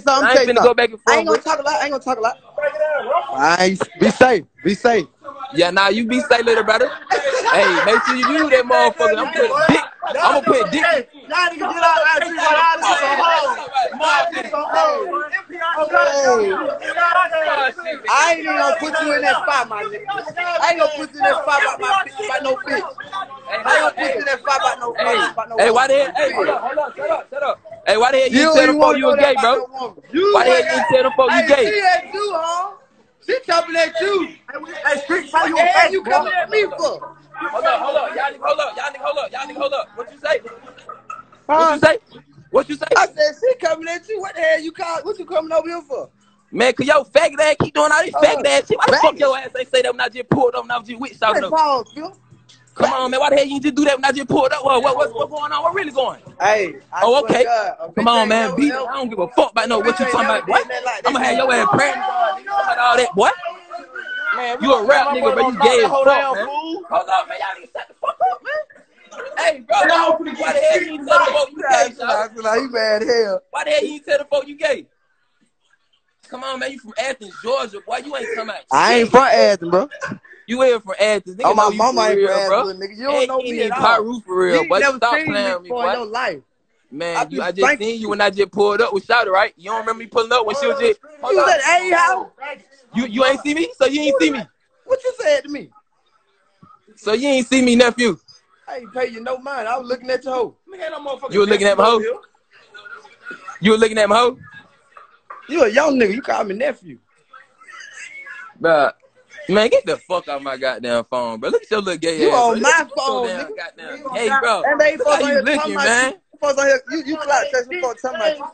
you something. I Let ain't me finna tell go back and something. I ain't gonna talk a lot. I ain't gonna talk a lot. I ain't, be safe. Be safe. Yeah, nah, you be safe, little brother. hey, make sure you do that, motherfucker. I'm putting dick. I'm gonna put dick. Y'all niggas get out that tree, but y'all niggas some hoes. Y'all niggas some hoes. Hey, I ain't even gonna put you in that spot, my nigga. I ain't gonna put you in that spot about my bitch, about no bitch. I ain't gonna put you in that spot about no Hey, about no hey, why the hell? Hey, hold up, hold up, shut up, shut up. Hey, why the hell you You ain't tell even them wanna folk you know gay, bro? You Why the hell you ain't tell them folk you Hey, gay? she at you, huh? She coming at you. Hey, street fight What you the a hell you coming at me for? Hold up, hold up, y'all nigga, hold up, y'all nigga, hold up, y'all nigga, hold up. What you say? What you say? What you say? I said she coming at you. What the hell you call? What you coming over here for? Man, cause yo faggot ass keep doing all this Hold faggot ass shit. Why the fuck your ass ain't say that when I just pulled up and I was just with Hey, shouting up? pause, Phil. Come on, man. Why the hell you ain't just do that when I just pulled up? What, what, what's, what's going on? What really going? Hey, I Oh, okay. Come on, man. never, Beat I don't give a fuck about no what you talking about, boy. did nothing like I'm gonna have your me. ass praying to God, nigga. Talking about all that, boy. Man, You a rap nigga, but you knock gay that as whole fuck, down, man. fool. Hold up, man. Y'all niggas shut the fuck up, man. Hey, bro. Why the hell you ain't tell the folk you gay, chill out, shawty? chill out. You mad hell. Why the hell you ain't tell the folk you gay? Come on, man. You from Athens, Georgia, boy. You ain't come out I ain't from Athens, bro. You ain't for Athens. Nigga Oh, my know you mama ain't from real, Athens, bro. nigga. You don't know ain't me at even all. Pyru for You real, ain't never Stop seen me playing with me, before in boy. your life. Man, be you, I just seen you you. when I just pulled up with Shouty, right? You don't remember me pulling up when she was just. Hold You was up. at A house. You you ain't see me, so you ain't see me. What you said to me? So you ain't see me, nephew. I ain't pay you no mind. I was looking at your hoe. You were looking at my hoe. You were looking at my hoe, You a young nigga. You call me nephew. Bruh. Man, get the fuck out my goddamn phone, bro. Look at your little gay You ass, bro. on Look my at your phone, damn nigga. goddamn Hey, bro. And they Look folks how on you here talking looking, about man. you. Folks on here, you, you clout chasing folks talking about you.